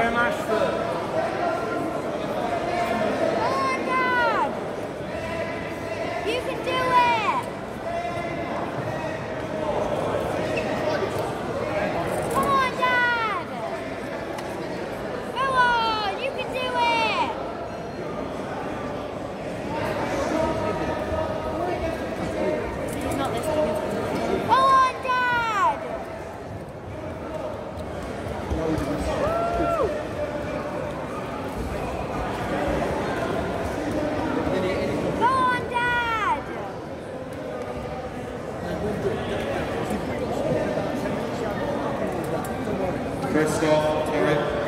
very much, sir. First off, Tarek